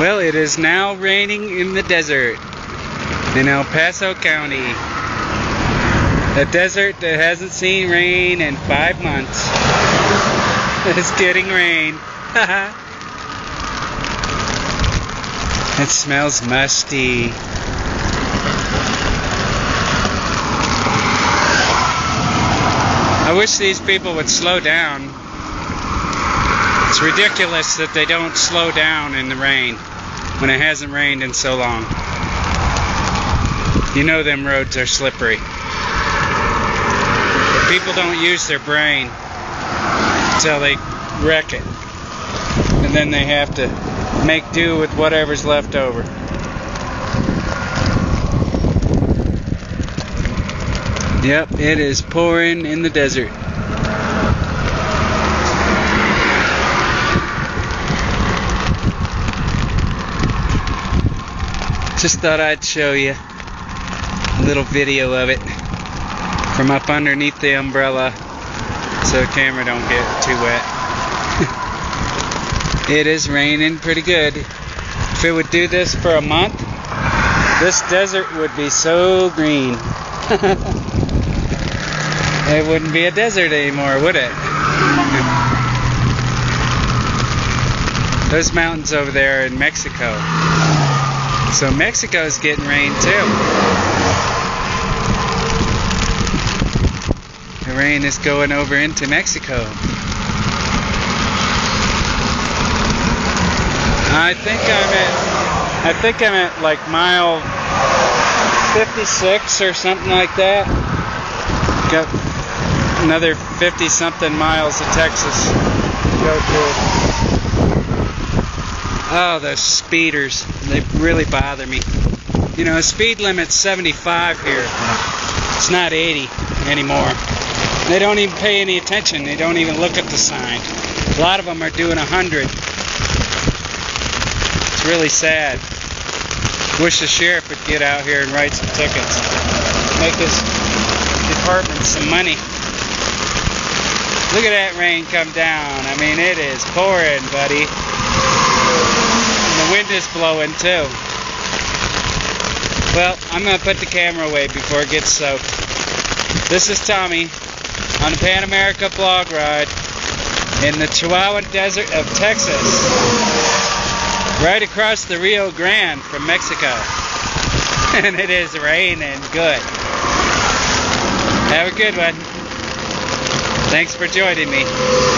Well, it is now raining in the desert in El Paso County. A desert that hasn't seen rain in five months. It's getting rain. it smells musty. I wish these people would slow down. It's ridiculous that they don't slow down in the rain when it hasn't rained in so long. You know them roads are slippery. People don't use their brain until they wreck it. And then they have to make do with whatever's left over. Yep, it is pouring in the desert. Just thought I'd show you a little video of it from up underneath the umbrella so the camera don't get too wet. it is raining pretty good. If it would do this for a month, this desert would be so green. it wouldn't be a desert anymore, would it? Those mountains over there in Mexico. So Mexico's getting rain too. The rain is going over into Mexico. I think I'm at I think I'm at like mile 56 or something like that. Got another 50 something miles of Texas to go through. Oh, those speeders. They really bother me. You know, the speed limit's 75 here. It's not 80 anymore. They don't even pay any attention. They don't even look at the sign. A lot of them are doing 100. It's really sad. Wish the sheriff would get out here and write some tickets. Make this department some money. Look at that rain come down. I mean, it is pouring, buddy. Wind is blowing too. Well, I'm going to put the camera away before it gets soaked. This is Tommy on the PanAmerica BlogRide in the Chihuahua Desert of Texas. Right across the Rio Grande from Mexico. and it is raining good. Have a good one. Thanks for joining me.